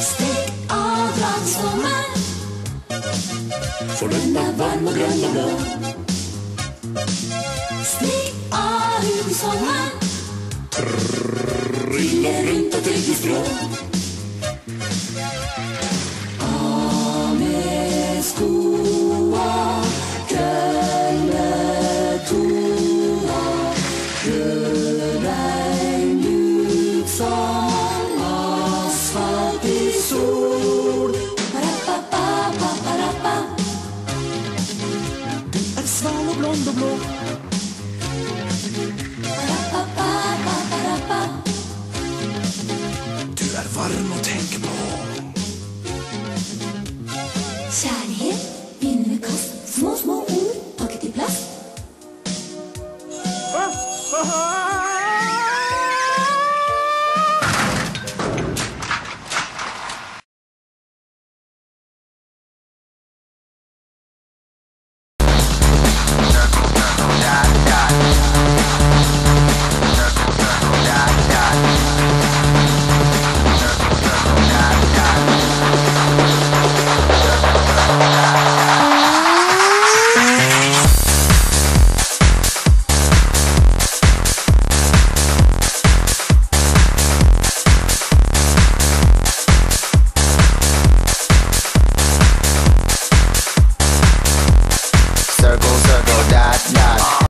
Stikk av glansformen. For den er varm og grønn og blå. Stikk av husholmen. Trille rundt og tygge strå. Av med sko. Blond blå. Du er varm å tenke på. Kjærlighet begynner med kast. Små, små ord pakket i plast.